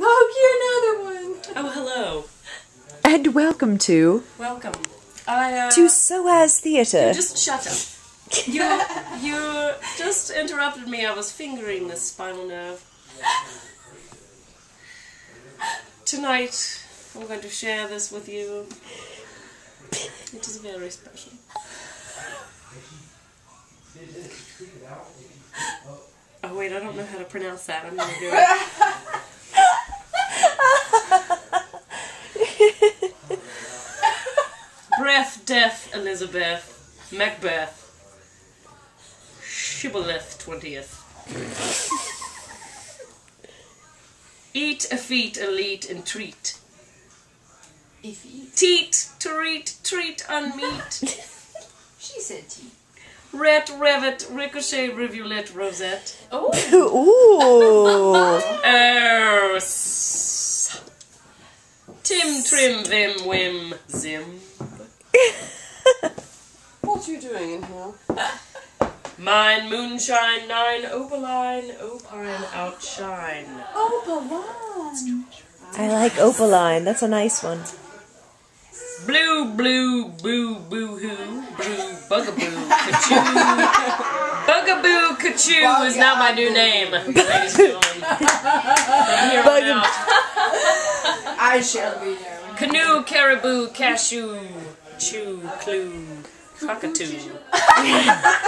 smoke you another one. Oh, hello. And welcome to Welcome. I, uh, to Soaz Theatre. just shut up. You, you just interrupted me. I was fingering the spinal nerve. Tonight, I'm going to share this with you. It is very special. Oh wait, I don't know how to pronounce that. I'm gonna do it. Death, Elizabeth, Macbeth, Shibboleth 20th. Eat, a feet, elite, and treat. If Teat, treat, treat, unmeat. she said tea. Ret, revet, ricochet, rivulet, rosette. Oh, Ooh. Oh, s- Tim, trim, vim, whim, zim. what you doing in here? Mine, moonshine, nine, opaline, opine, outshine. Balan. I like Opaline. That's a nice one. Blue, blue, boo, boo hoo, blue, bugaboo, kachoo. bugaboo, cachoo is now my new name, ladies and gentlemen. From here on out. I shall be there. Canoe, caribou, cashew, chew, clue, cockatoo.